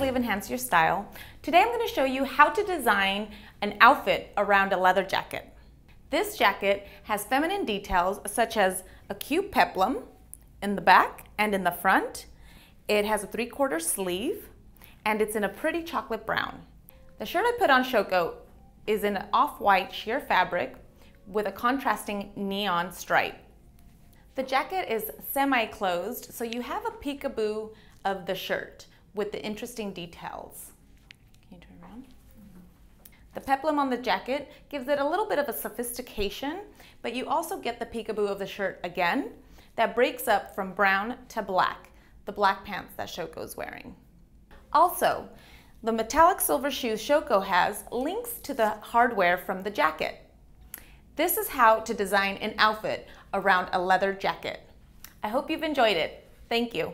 Live Enhance Your Style. Today I'm going to show you how to design an outfit around a leather jacket. This jacket has feminine details such as a cute peplum in the back and in the front. It has a three-quarter sleeve and it's in a pretty chocolate brown. The shirt I put on Shoko is in off-white sheer fabric with a contrasting neon stripe. The jacket is semi-closed, so you have a peekaboo of the shirt with the interesting details. Can you turn around? The peplum on the jacket gives it a little bit of a sophistication, but you also get the peekaboo of the shirt again that breaks up from brown to black, the black pants that Shoko's wearing. Also, the metallic silver shoes Shoko has links to the hardware from the jacket. This is how to design an outfit around a leather jacket. I hope you've enjoyed it. Thank you.